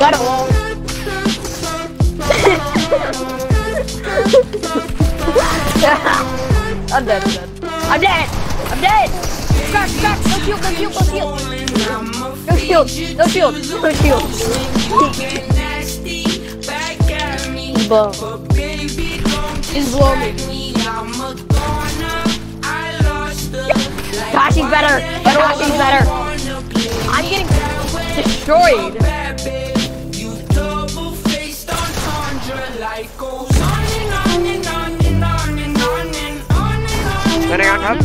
Got it. I'm dead, I'm dead. I'm dead! I'm dead! Crack, crack! No shield, no shield, no shield! No shield, no shield, no shield. Bum. Just blow me. Tashi's better! Tashi's better! I'm getting destroyed! Better on top.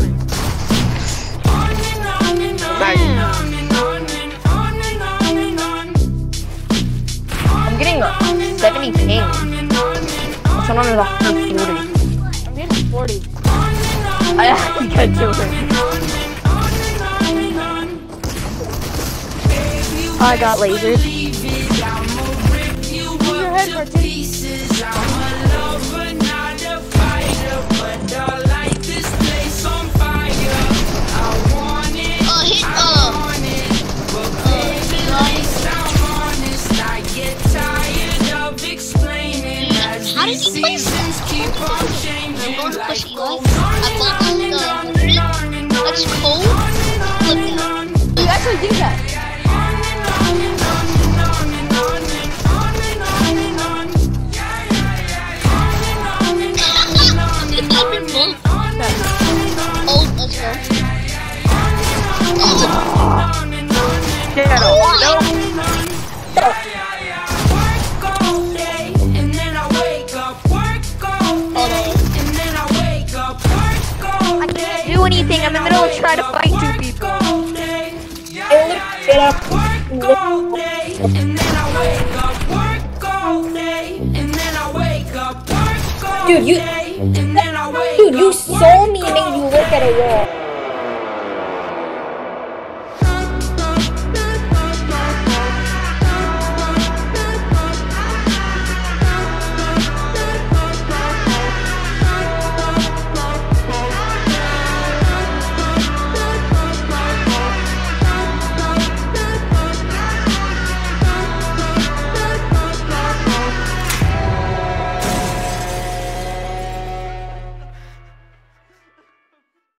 Nice. I'm getting a 70 ping. Someone is 140. I'm getting 40. I actually got 200. I got lasers. Move your head, Martin. Oh, hit. Oh. How did he play? I'm going to push Eli. I bought the the do anything. I'm in the middle of trying to fight two people. Dude, you, dude, you saw me and made you look at a wall.